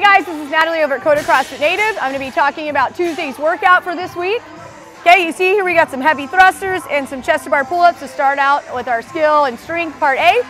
Hey guys, this is Natalie over at Koda CrossFit Native. I'm going to be talking about Tuesday's workout for this week. Okay, you see here we got some heavy thrusters and some chest bar pull-ups to start out with our skill and strength part A.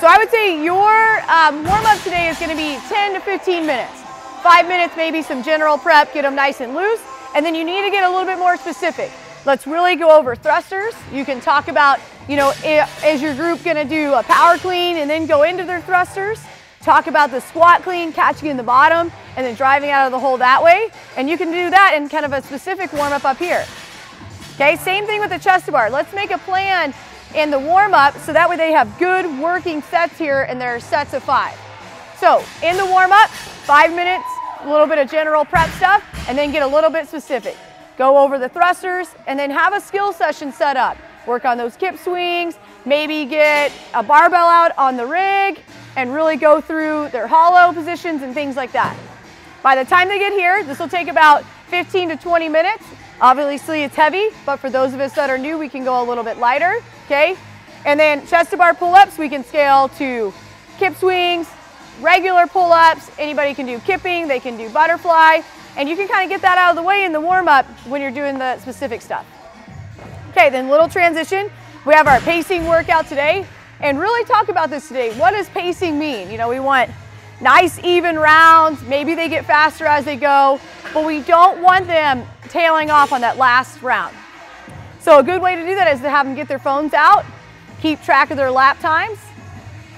So I would say your um, warm-up today is going to be 10 to 15 minutes. Five minutes, maybe some general prep, get them nice and loose. And then you need to get a little bit more specific. Let's really go over thrusters. You can talk about, you know, is your group going to do a power clean and then go into their thrusters? Talk about the squat clean, catching in the bottom, and then driving out of the hole that way. And you can do that in kind of a specific warm-up up here. Okay, same thing with the chest bar. Let's make a plan in the warm up so that way they have good working sets here and they're sets of five. So in the warm up, five minutes, a little bit of general prep stuff, and then get a little bit specific. Go over the thrusters and then have a skill session set up. Work on those kip swings, maybe get a barbell out on the rig and really go through their hollow positions and things like that. By the time they get here, this will take about 15 to 20 minutes Obviously it's heavy, but for those of us that are new, we can go a little bit lighter, okay? And then chest to bar pull-ups, we can scale to kip swings, regular pull-ups, anybody can do kipping, they can do butterfly, and you can kind of get that out of the way in the warm-up when you're doing the specific stuff. Okay, then little transition. We have our pacing workout today, and really talk about this today. What does pacing mean? You know, we want nice even rounds, maybe they get faster as they go, but we don't want them tailing off on that last round. So a good way to do that is to have them get their phones out, keep track of their lap times,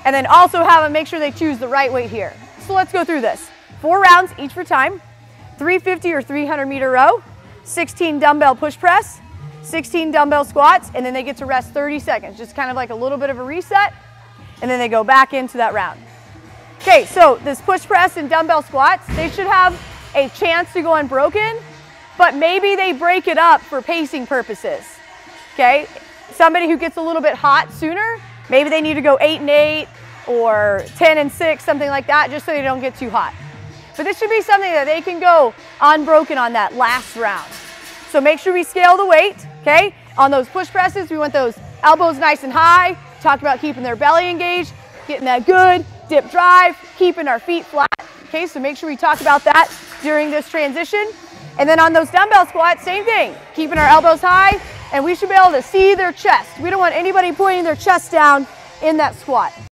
and then also have them make sure they choose the right weight here. So let's go through this. Four rounds each for time, 350 or 300 meter row, 16 dumbbell push press, 16 dumbbell squats, and then they get to rest 30 seconds, just kind of like a little bit of a reset, and then they go back into that round. Okay, so this push press and dumbbell squats, they should have a chance to go unbroken, but maybe they break it up for pacing purposes. Okay, somebody who gets a little bit hot sooner, maybe they need to go eight and eight or 10 and six, something like that, just so they don't get too hot. But this should be something that they can go unbroken on that last round. So make sure we scale the weight, okay? On those push presses, we want those elbows nice and high. Talk about keeping their belly engaged, getting that good dip drive, keeping our feet flat. Okay, so make sure we talk about that during this transition. And then on those dumbbell squats, same thing, keeping our elbows high, and we should be able to see their chest. We don't want anybody pointing their chest down in that squat.